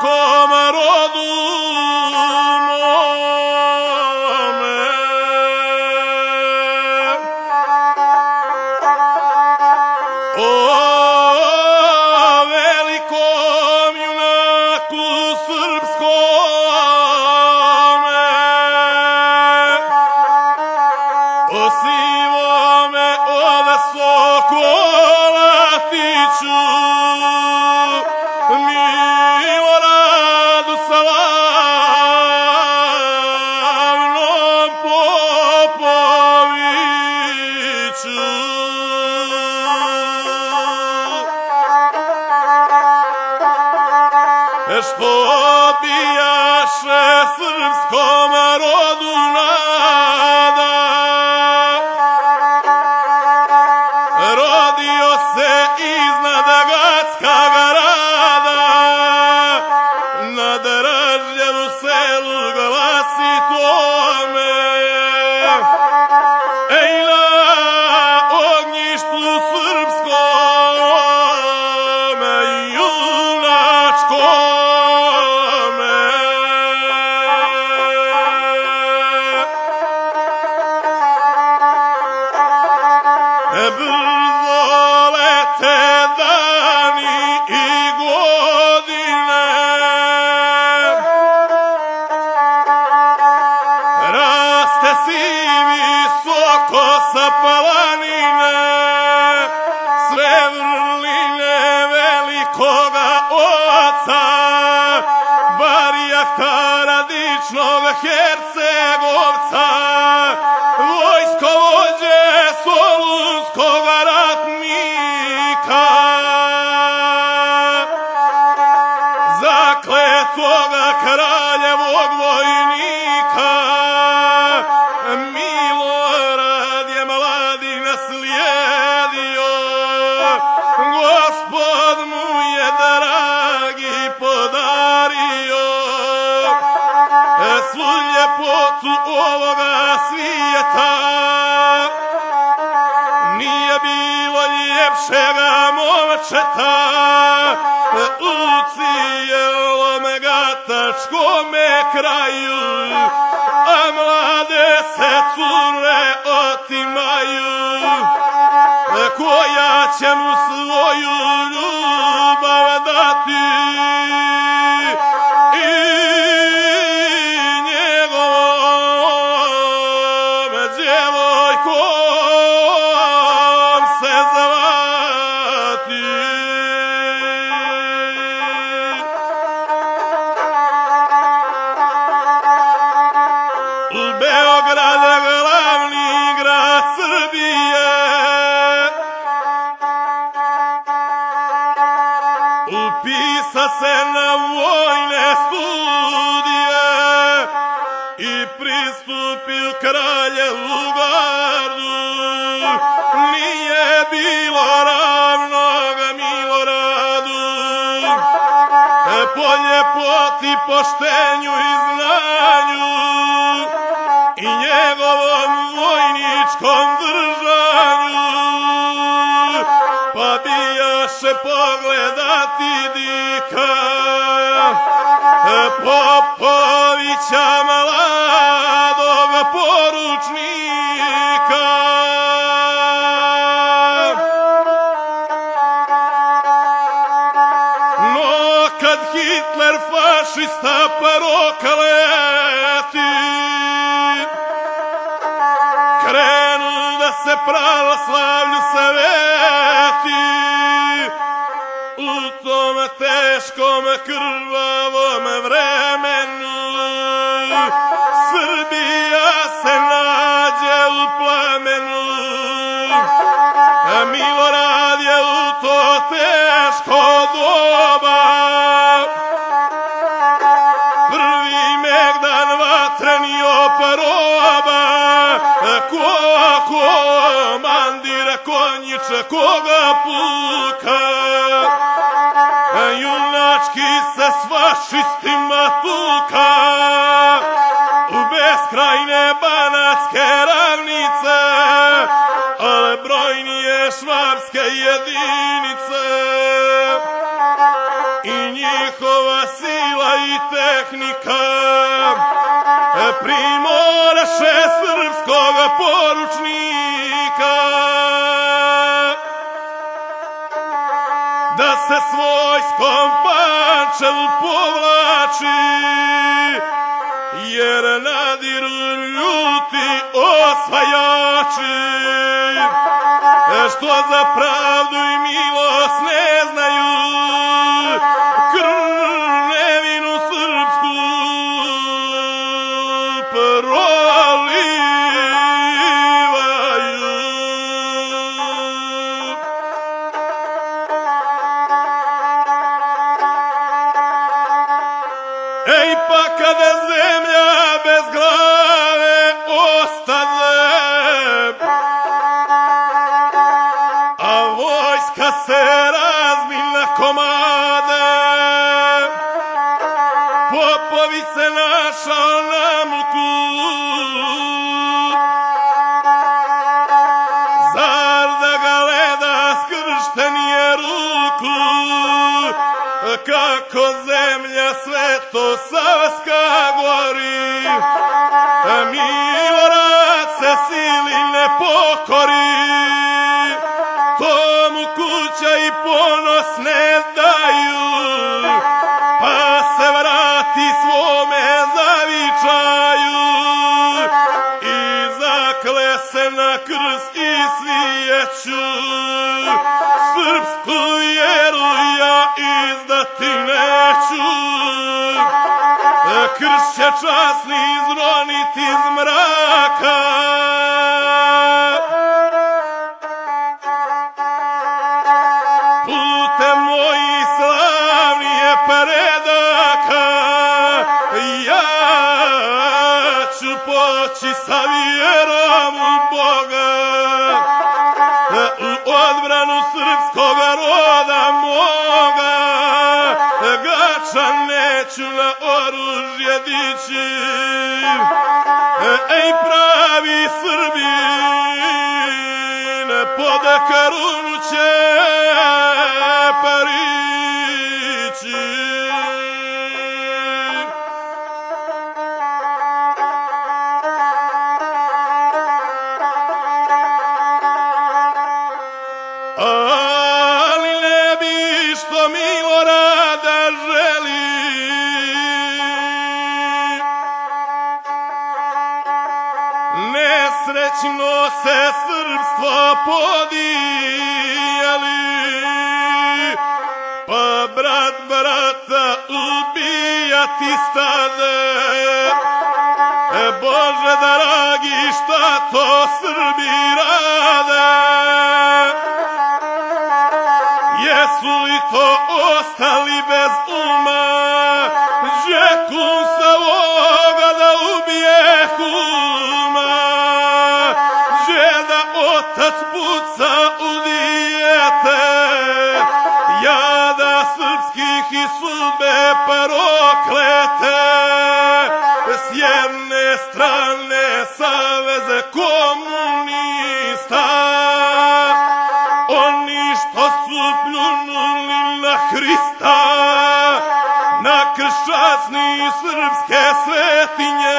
como Herodo. Srpskom rodu nada. Rodio se iznad Gatskog rada, na dražljenu selu glasi tome. Ej na ognjištu junačkome. Τα σύμβη σου από. Momčeta u cijelome gatačkome kraju, a mlade se cure otimaju, koja će mu svoju ljubav Upisa se na vojne studije i pristupio kraljevu gardu. Nije bilo ravnog Miloradu, po ljepoti, poštenju i znanju i njegovom vojničkom držanju. Popovića mladog poručnika. No kad Hitler fašista parokaleti krenu da se pravoslavlju saveti u tom teškom krvavom vremenu. Srbija se nađe u plamenu a Milorad je u to teško doba. Prvi megdan vatreni oparoba ko komandira konjiče koga puka junački se s fašistima tuka u beskrajne banatske ravnice ale brojnije švabske jedinice. I njihova sila i tehnika primoraše srpskog poručnika se s vojskom pančevu povlači, jer nadiru ljuti osvajači, što za pravdu i milost ne znaju, kada zemlja bez glave ostane, a vojska se razbi na komade, Popović se našao na muku, to savska gori, Milorad se sili ne pokori, tomu kuća i ponos ne na krst i svijeću. Srpsku vjeru ja izdati neću. Krst će časni izroniti iz mraka. Putem mojih gača neću na oružje dići ej pravi Srbin pod karunu će se srpstvo podijeli. Pa brat brata ubijati stade E Bože dragi šta to Srbi rade? Jesu li to ostali bez uma? Žeku sa otac puca u dijete. Jada srpskih i sudbe paroklete. S jedne strane saveze komunista. Oni što su pljunuli na Hrista, na kršćasni srpske svetinje,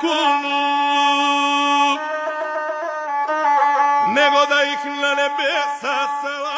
kumo nego da ih nanebesa slava